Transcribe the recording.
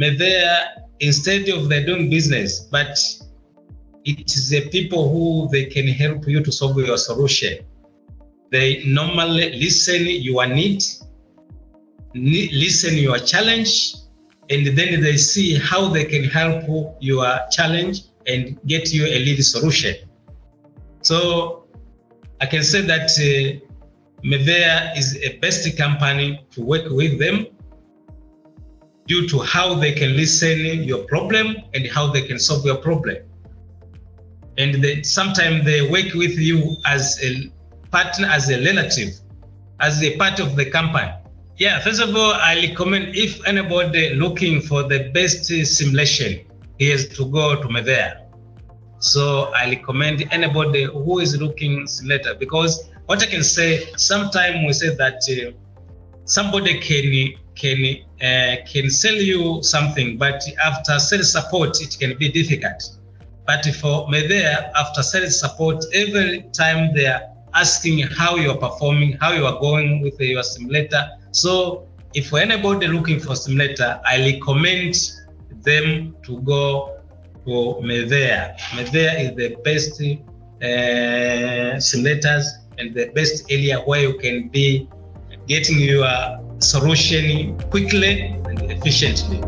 Mevea, instead of they doing business, but it is the people who they can help you to solve your solution. They normally listen your need, listen your challenge, and then they see how they can help your challenge and get you a lead solution. So I can say that uh, Mevea is a best company to work with them due to how they can listen your problem and how they can solve your problem. And they, sometimes they work with you as a partner, as a relative, as a part of the company. Yeah, first of all, I recommend if anybody looking for the best simulation, he has to go to Mevea. So I recommend anybody who is looking simulator because what I can say, sometimes we say that uh, somebody can can uh, can sell you something, but after sales support, it can be difficult. But for Mevea, after sales support, every time they are asking how you are performing, how you are going with your simulator. So if anybody looking for simulator, I recommend them to go to Mevea. Mevea is the best uh, simulators and the best area where you can be getting you a solution quickly and efficiently.